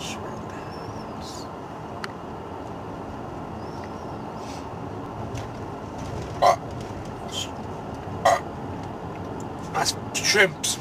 Shrimps. Ah. Ah. Ah. That's shrimps.